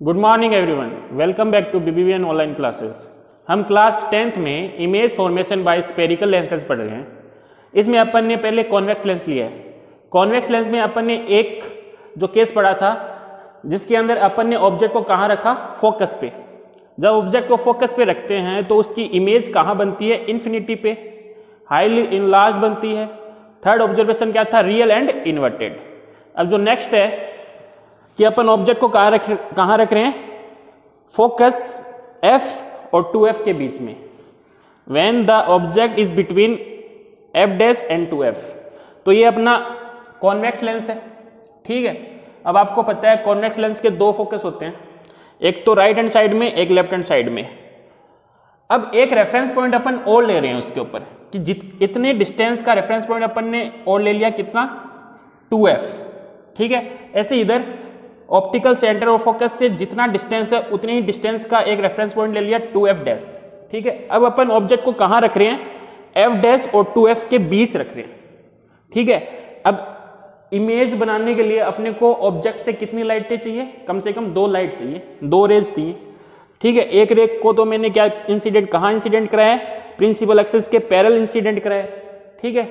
Good morning everyone welcome back to BBVN online classes हम class tenth में image formation by spherical lenses पढ़ रहे हैं। इसमें अपन ने पहले कॉन्वेक्स लेंस लिया है। कॉन्वेक्स लेंस में अपन ने एक जो केस पढ़ा था, जिसके अंदर अपन ने ऑब्जेक्ट को कहाँ रखा? फोकस पे। जब ऑब्जेक्ट को फोकस पे रखते हैं तो उसकी इमेज कहाँ बनती है? इन्फिनिटी पे। हाईली इनलार्ज बनती है। थर्ड ऑब्जर्वेशन क्या था? रियल एंड इन्वर्टेड अब जो नेक्स्ट है कि अपन ऑब्जेक्ट को कहाँ रख कहाँ रख रहे हैं? फोकस एफ़ और टू एफ़ के बीच में। When the object is between F dash and two F तो ये अपना कॉन्वेक्स लेंस है। ठीक है? अब आपको पता है कॉन्वेक्स लेंस के दो फोकस होते हैं। एक तो राइट हैंड साइड में, एक लेफ़्ट हैंड साइड में। अब एक रेफरेंस पॉइंट अपन और ले रहे हैं उसके ऊपर कि जित इतने डिस्टेंस का रेफरेंस पॉइंट अपन ने और ले लिया कितना? 2f ठीक है? ऐसे इधर ऑप्टिकल सेंटर ऑफ़ फोकस से जितना डिस्टेंस है, उतनी ही डिस्टेंस का एक रेफरेंस पॉइंट ले लिया टू एफ़ डैश ठीक है? अब अपन ऑब्जेक्ट को कहाँ रख रहे हैं? एफ़ डैश और टू एफ़ के बीच रख रहे हैं। ठीक है? अब इमेज बनाने के लिए अपने को ऑब्जेक्ट से कितनी लाइटें चाहिए? कम से कम दो लाइट चाहिए। दो रेज चाहिए। ठीक है? एक रेक को तो मैंने क्या इंसिडेंट कहाँ इंसिडेंट कराया है? प्रिंसिपल एक्सेस के पैरल इंसिडेंट कराया ठीक है?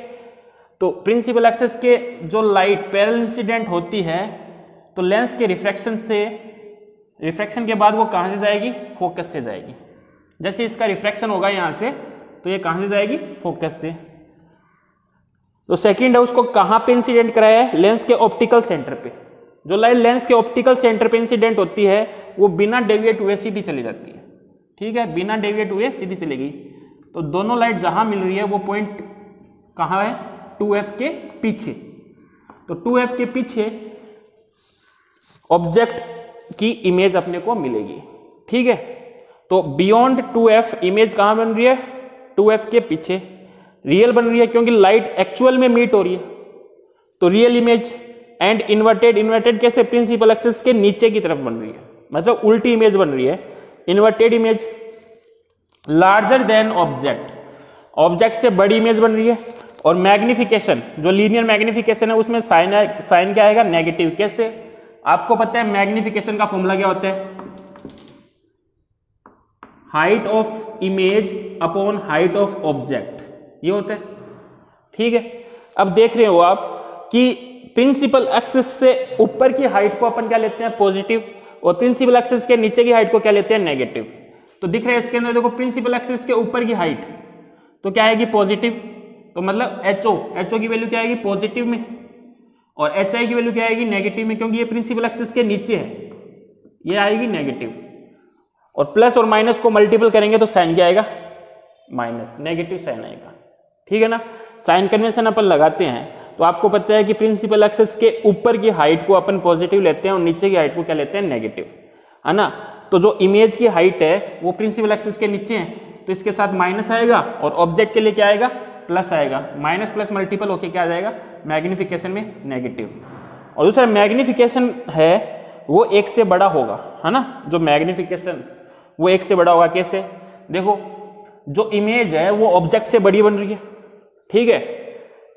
तो प्रिंसिपल एक्सेस के जो लाइट पैरल इंसिडेंट होती है तो लेंस के रिफ्रैक्शन से रिफ्रैक्शन के बाद वो कहाँ से जाएगी? फोकस से जाएगी। जैसे इसका रिफ्रैक्शन होगा यहाँ से तो ये कहाँ से जाएगी? फोकस से। तो सेकंड है, उसको कहाँ पे इंसिडेंट कराया है? लेंस के ऑप्टिकल सेंटर पे। जो लाइट लेंस के ऑप्टिकल सेंटर पे इंसिडेंट होती है, वो बिना डेविएट हुए सीधी चली जाती है। ठीक है? बिना डेविएट हुए सीधी चलेगी। तो दोनों लाइट जहाँ मिल रही है, वो पॉइंट कहाँ है? 2f के पीछे। तो 2f के पीछे ऑब्जेक्ट की इमेज अपने को मिलेगी। ठीक है? तो बियॉन्ड 2f इमेज कहाँ बन रही है? 2f के पीछे। रियल बन रही है क्योंकि लाइट एक्चुअल में मीट हो रही है। तो real image and inverted inverted कैसे? प्रिंसिपल एक्सेस के नीचे की तरफ़ बन रही है। मतलब उल्टी इमेज बन रही है। Inverted image larger than object object से बड़ी इमेज बन रही है। और मैग्निफिकेशन जो लीनियर मैग्निफिकेशन है, उसमें साइन साइन क्या आएगा? नेगेटिव कैसे? आपको पता है मैग्निफिकेशन का फॉर्मूला क्या होता है? Height of image upon height of object ये होता है। ठीक है? अब देख रहे हो आप कि प्रिंसिपल एक्सेस से ऊपर की हाइट को अपन क्या लेते हैं? पॉजिटिव और प्रिंसिपल एक्सेस के नीचे की हाइट को क्या लेते हैं? नेगेटिव तो दिख रहा है इसके अंदर देखो प्रिंसिपल एक्सेस के ऊपर की हाइट तो क्या आएगी? पॉजिटिव तो मतलब एच ओ एच ओ की वैल्यू क्या आएगी? पॉजिटिव में। और एच आई की वैल्यू क्या आएगी? नेगेटिव में, क्योंकि ये प्रिंसिपल एक्सेस के नीचे है। ये आएगी नेगेटिव और प्लस और माइनस को मल्टीपल करेंगे तो साइन क्या आएगा? माइनस नेगेटिव साइन आएगा। ठीक है ना? साइन कन्वेंशन अपन लगाते हैं। तो आपको पता है कि प्रिंसिपल एक्सेस के ऊपर की हाइट को अपन पॉजिटिव लेते हैं और नीचे की हाइट को क्या लेते हैं? नेगेटिव है ना? तो जो इमेज की हाइट है, वो प्रिंसिपल एक्सेस के नीचे है। तो इसके साथ माइनस आएगा और ऑब्जेक्ट के लिए क्या आएगा? प्लस आएगा। माइनस प्लस मल्टीपल होके क्या आ जाएगा? मैग्निफिकेशन में नेगेटिव। और दूसरा मैग्निफिकेशन है, वो एक से बड़ा होगा, है ना? जो मैग्निफिकेशन, वो एक से बड़ा होगा कैसे? देखो, जो इमेज है, वो ऑब्जेक्ट से बड़ी बन रही है, ठीक है?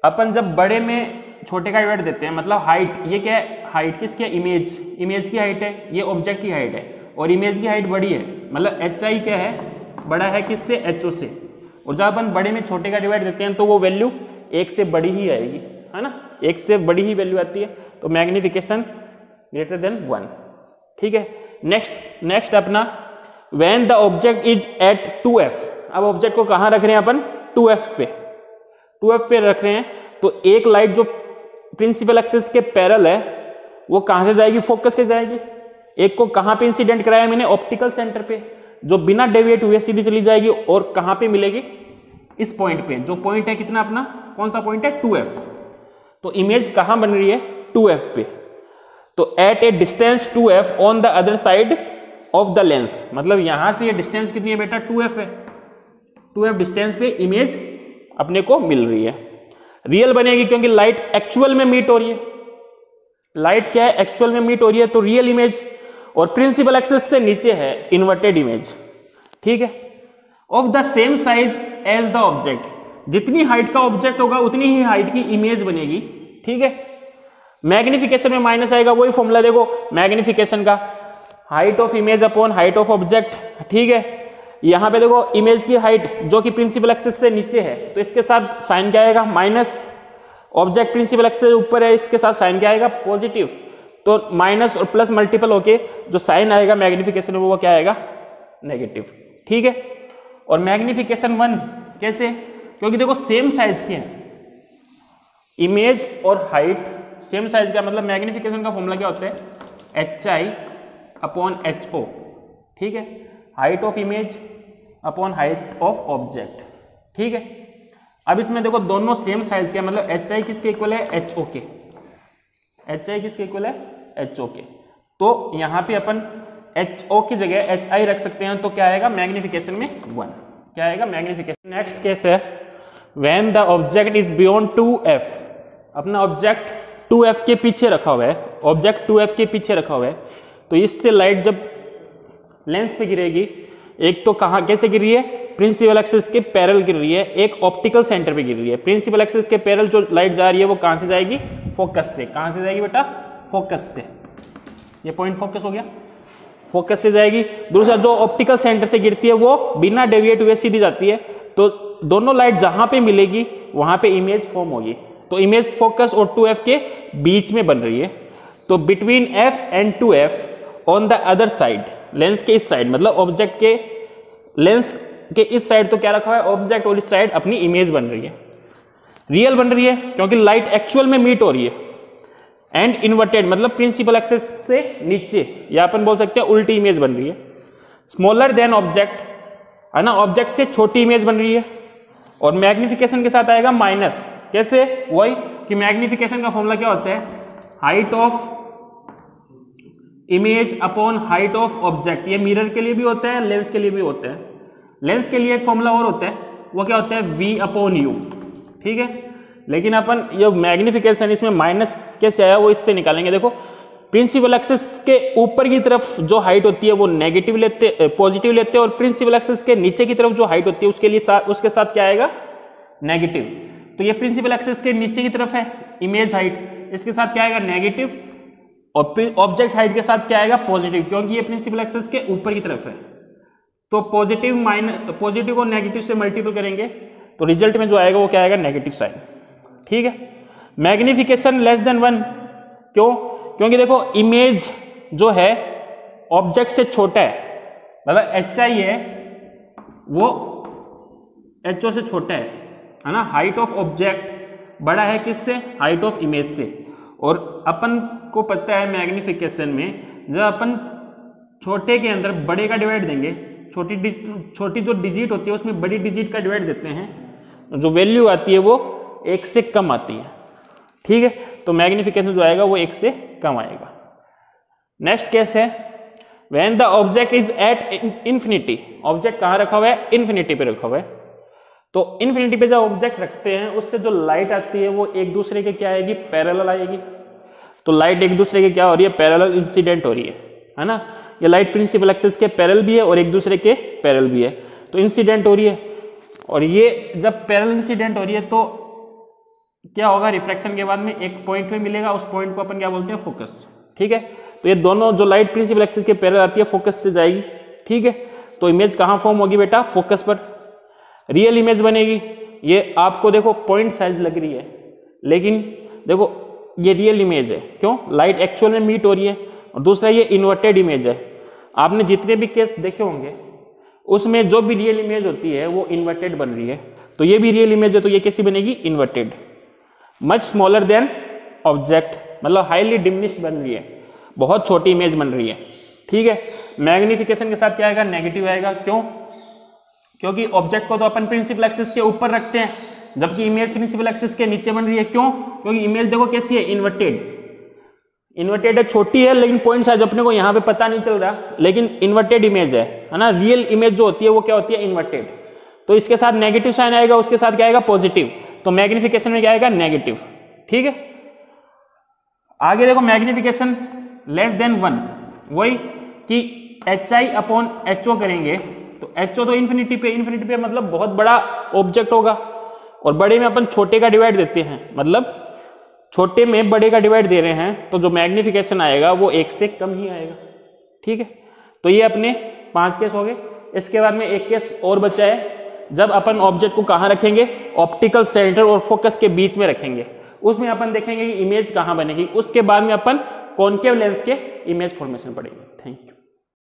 अपन जब बड़े में छोटे का डिवाइड देते हैं मतलब हाइट ये क्या है? हाइट किसकी है? इमेज इमेज की हाइट है, ये ऑब्जेक्ट की हाइट है। और इमेज की हाइट बड़ी है मतलब एच आई क्या है? बड़ा है किससे? एच ओ से। और जब अपन बड़े में छोटे का डिवाइड देते हैं तो वो वैल्यू एक से बड़ी ही आएगी। है ना? एक से बड़ी ही वैल्यू आती है तो मैग्निफिकेशन ग्रेटर देन वन ठीक है? नेक्स्ट नेक्स्ट अपना when the object is at two F अब ऑब्जेक्ट को कहाँ रख रहे हैं अपन? टू एफ़ पे। टू एफ़ पे रख रहे हैं तो एक लाइट जो प्रिंसिपल एक्सेस के पैरल है, वो कहाँ से जाएगी? फोकस से जाएगी। एक को कहाँ पे इंसिडेंट कराया मैंने? ऑप्टिकल सेंटर पे। जो बिना डेविएट हुए सीधी चली जाएगी और कहाँ पे मिलेगी? इस पॉइंट पे। जो पॉइंट है कितना अपना? कौन सा पॉइंट है? टू एफ़ तो इमेज कहाँ बन रही है? टू एफ़ पे। तो at a distance two F on the other side of the lens मतलब यहाँ से ये डिस्टेंस कितनी है बेटा? टू एफ़ है। टू एफ़ डिस्टेंस पे इमेज अपने को मिल रही है। रियल बनेगी क्योंकि लाइट एक्चुअल में मीट हो रही है। लाइट क्या है? एक्चुअल में मीट हो रही है तो रियल इमेज और प्रिंसिपल एक्सेस से नीचे है इन्वर्टेड इमेज ठीक है? Of the same size as the object जितनी हाइट का ऑब्जेक्ट होगा, उतनी ही हाइट की इमेज बनेगी, ठीक है? मैग्निफिकेशन में माइनस आएगा, वही फॉर्मूला देखो मैग्निफिकेशन का। Height of image upon height of object ठीक है? यहाँ पे देखो इमेज की हाइट जो कि प्रिंसिपल एक्सेस से नीचे है तो इसके साथ साइन क्या आएगा? माइनस ऑब्जेक्ट प्रिंसिपल एक्सेस से ऊपर है, इसके साथ साइन क्या आएगा? पॉजिटिव तो माइनस और प्लस मल्टीपल होके जो साइन आएगा मैग्निफिकेशन में वो क्या आएगा? नेगेटिव ठीक है? और मैग्निफिकेशन वन कैसे? क्योंकि देखो सेम साइज़ के हैं। इमेज और हाइट सेम साइज़ का मतलब मैग्निफिकेशन का फॉर्मूला क्या होता है? H I upon H O ठीक है? Height of image upon height of object ठीक है? अब इसमें देखो दोनों सेम साइज़ के मतलब एच आई किसके इक्वल है? एच ओ के। एच आई किसके इक्वल है? एच ओ के। तो यहाँ पे अपन एच ओ की जगह एच आई रख सकते हैं तो क्या आएगा? मैग्निफिकेशन में वन क्या आएगा? मैग्निफिकेशन नेक्स्ट केस है। When the object is beyond two F अपना ऑब्जेक्ट टू एफ़ के पीछे रखा हुआ है। ऑब्जेक्ट टू एफ़ के पीछे रखा हुआ है। तो इससे लाइट जब लेंस पे गिरेगी, एक तो कहाँ, कैसे गिर रही है? प्रिंसिपल एक्सिस के पैरल गिर रही है। एक ऑप्टिकल सेंटर पे गिर रही है। प्रिंसिपल एक्सिस के पैरल जो लाइट जा रही है, वो कहाँ से जाएगी? फोकस से। कहाँ से जाएगी बेटा? फोकस से। ये पॉइंट फोकस हो गया। फोकस से जाएगी। दूसरा, जो ऑप्टिकल सेंटर से गिरती है, वो बिना डेविएट हुए सीधी जाती है। तो दोनों लाइट जहाँ पे मिलेगी, वहाँ पे इमेज फॉर्म होगी। तो इमेज फोकस और टू एफ़ के बीच में बन रही है। तो between F and two F on the other side lens के इस साइड मतलब ऑब्जेक्ट के लेंस के इस साइड तो क्या रखा है? ऑब्जेक्ट और इस साइड अपनी इमेज बन रही है। रियल बन रही है, क्योंकि लाइट एक्चुअल में मीट हो रही है। एंड इन्वर्टेड मतलब प्रिंसिपल एक्सेस से नीचे, या अपन बोल सकते हैं उल्टी इमेज बन रही है। स्मॉलर देन ऑब्जेक्ट है ना? ऑब्जेक्ट से छोटी इमेज बन रही है। और मैग्निफिकेशन के साथ आएगा माइनस कैसे? वही कि मैग्निफिकेशन का फॉर्मूला क्या होता है? Height of image upon height of object ये मिरर के लिए भी होता है लेंस के लिए भी होता है. लेंस के लिए एक फॉर्मूला और होता है, वो क्या होता है? वी अपॉन यू ठीक है? लेकिन अपन ये मैग्निफिकेशन इसमें माइनस कैसे आया, वो इससे निकालेंगे. देखो प्रिंसिपल एक्सेस के ऊपर की तरफ़ जो हाइट होती है वो नेगेटिव लेते पॉजिटिव लेते हैं और प्रिंसिपल एक्सेस के नीचे की तरफ़ जो हाइट होती है उसके लिए सा, उसके साथ क्या आएगा? नेगेटिव तो ये प्रिंसिपल एक्सेस के नीचे की तरफ़ है इमेज हाइट इसके साथ क्या आएगा? नेगेटिव और ऑब्जेक्ट हाइट के साथ क्या आएगा? पॉजिटिव क्योंकि ये प्रिंसिपल एक्सेस के ऊपर की तरफ़ है. तो पॉजिटिव माइनस पॉजिटिव को नेगेटिव से मल्टीपल करेंगे तो रिज़ल्ट में जो आएगा वो क्या आएगा? नेगेटिव साइन ठीक है? मैग्निफिकेशन लेस देन वन क्यों? क्योंकि देखो इमेज जो है ऑब्जेक्ट से छोटा है। मतलब एच आई है वो एच ओ से छोटा है है ना? हाइट ऑफ़ ऑब्जेक्ट बड़ा है किससे? हाइट ऑफ़ इमेज से। और अपन को पता है मैग्निफिकेशन में, जब अपन छोटे के अंदर बड़े का डिवाइड देंगे, छोटी छोटी जो डिजिट होती है, उसमें बड़ी डिजिट का डिवाइड देते हैं जो वैल्यू आती है वो एक से कम आती है। ठीक है? तो मैग्निफिकेशन जो आएगा वो एक से कम आएगा। नेक्स्ट केस है when the object is at infinity object कहाँ रखा हुआ है? इंफिनिटी पे रखा हुआ है। तो इन्फिनिटी पे जब ऑब्जेक्ट रखते हैं, उससे जो लाइट आती है, वो एक दूसरे के क्या आएगी? पैरेलल आएगी। तो लाइट एक दूसरे के क्या हो रही है? पैरेलल इंसिडेंट हो रही है है ना? ये लाइट प्रिंसिपल एक्सेस के पैरल भी है और एक दूसरे के पैरल भी है। तो इंसिडेंट हो रही है। और ये जब पैरल इंसिडेंट हो रही है तो क्या होगा रिफ्लेक्शन के बाद में एक पॉइंट में मिलेगा, उस पॉइंट को अपन क्या बोलते हैं? फोकस ठीक है? तो ये दोनों जो लाइट प्रिंसिपल एक्सिस के पैरल आती है फोकस से जाएगी। ठीक है? तो इमेज कहाँ फॉर्म होगी बेटा? फोकस पर। रियल इमेज बनेगी। ये आपको देखो पॉइंट साइज़ लग रही है। लेकिन देखो, ये रियल इमेज है। क्यों? लाइट एक्चुअल में मीट हो रही है। और दूसरा, ये इन्वर्टेड इमेज है। आपने जितने भी केस देखे होंगे, उसमें जो भी रियल इमेज होती है, वो इन्वर्टेड बन रही है। तो ये भी रियल इमेज है तो ये कैसी बनेगी? Inverted much smaller than object मतलब हाईली डिमिनिश बन रही है। बहुत छोटी इमेज बन रही है। ठीक है? मैग्निफिकेशन के साथ क्या आएगा? नेगेटिव आएगा। क्यों? क्योंकि ऑब्जेक्ट को तो अपन प्रिंसिपल एक्सिस के ऊपर रखते हैं, जबकि इमेज प्रिंसिपल एक्सिस के नीचे बन रही है। क्यों? क्योंकि इमेज देखो कैसी है इन्वर्टेड इन्वर्टेड है छोटी है, लेकिन पॉइंट साइज़ अपने को यहाँ पे पता नहीं चल रहा, लेकिन इन्वर्टेड इमेज है। है ना? रियल इमेज जो होती है, वो क्या होती है? इन्वर्टेड तो इसके साथ नेगेटिव साइन आएगा, उसके साथ क्या आएगा? पॉजिटिव तो मैग्निफिकेशन में क्या आएगा? नेगेटिव ठीक है? आगे देखो मैग्निफिकेशन लेस देन वन वही कि H I upon H O करेंगे तो एच ओ तो इन्फिनिटी पे इन्फिनिटी पे मतलब बहुत बड़ा ऑब्जेक्ट होगा। और बड़े में अपन छोटे का डिवाइड देते हैं। मतलब छोटे में बड़े का डिवाइड दे रहे हैं तो जो मैग्निफिकेशन आएगा, वो एक से कम ही आएगा। ठीक है? तो ये अपने पाँच केस हो गए। इसके बाद में एक केस और बचा है। जब अपन ऑब्जेक्ट को कहाँ रखेंगे? ऑप्टिकल सेंटर और फोकस के बीच में रखेंगे। उसमें अपन देखेंगे कि इमेज कहाँ बनेगी। उसके बाद में अपन कॉन्केव लेंस के इमेज फॉर्मेशन पड़ेगी थैंक यू